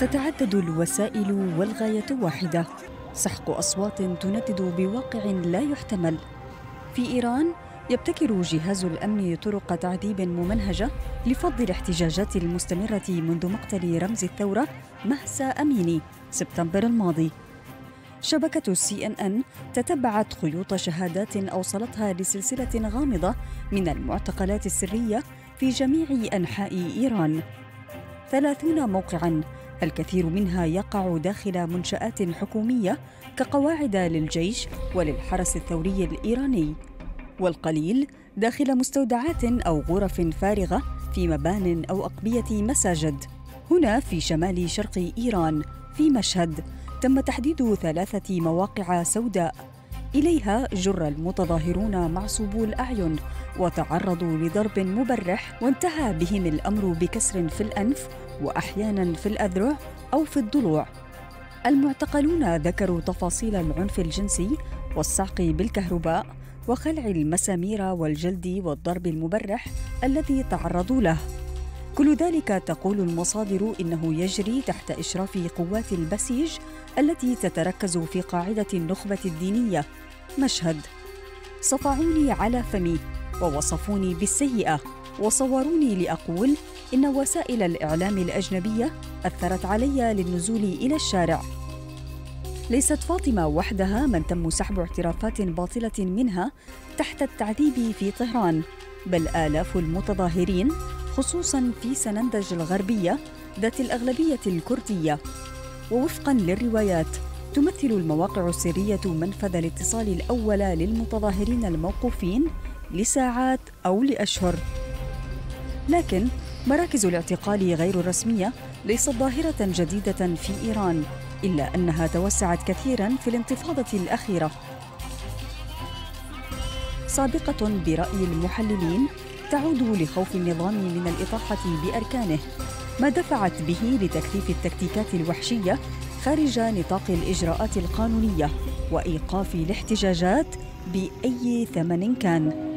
تتعدد الوسائل والغاية واحدة. سحق أصوات تندد بواقع لا يحتمل. في إيران يبتكر جهاز الأمن طرق تعذيب ممنهجة لفض الاحتجاجات المستمرة منذ مقتل رمز الثورة مهسا أميني سبتمبر الماضي. شبكة السي إن إن تتبعت خيوط شهادات أوصلتها لسلسلة غامضة من المعتقلات السرية في جميع أنحاء إيران. ثلاثون موقعاً الكثير منها يقع داخل منشآت حكومية كقواعد للجيش وللحرس الثوري الإيراني والقليل داخل مستودعات أو غرف فارغة في مبان أو أقبية مساجد. هنا في شمال شرق إيران في مشهد تم تحديد ثلاثة مواقع سوداء. إليها جر المتظاهرون معصوبو الأعين وتعرضوا لضرب مبرح وانتهى بهم الأمر بكسر في الأنف وأحيانا في الأذرع أو في الضلوع. المعتقلون ذكروا تفاصيل العنف الجنسي والصعق بالكهرباء وخلع المسامير والجلد والضرب المبرح الذي تعرضوا له. كل ذلك تقول المصادر إنه يجري تحت إشراف قوات البسيج التي تتركز في قاعدة النخبة الدينية. مشهد. صفعوني على فمي ووصفوني بالسيئة وصوروني لأقول إن وسائل الإعلام الأجنبية أثرت علي للنزول إلى الشارع. ليست فاطمة وحدها من تم سحب اعترافات باطلة منها تحت التعذيب في طهران بل آلاف المتظاهرين خصوصا في سنندج الغربية ذات الأغلبية الكردية. ووفقا للروايات تمثل المواقع السرية منفذ الاتصال الأول للمتظاهرين الموقوفين لساعات أو لأشهر. لكن مراكز الاعتقال غير الرسمية ليست ظاهرة جديدة في إيران إلا أنها توسعت كثيرا في الانتفاضة الأخيرة. سابقة برأي المحللين تعود لخوف النظام من الإطاحة بأركانه. ما دفعت به لتكثيف التكتيكات الوحشية خارج نطاق الإجراءات القانونية وإيقاف الاحتجاجات بأي ثمن كان.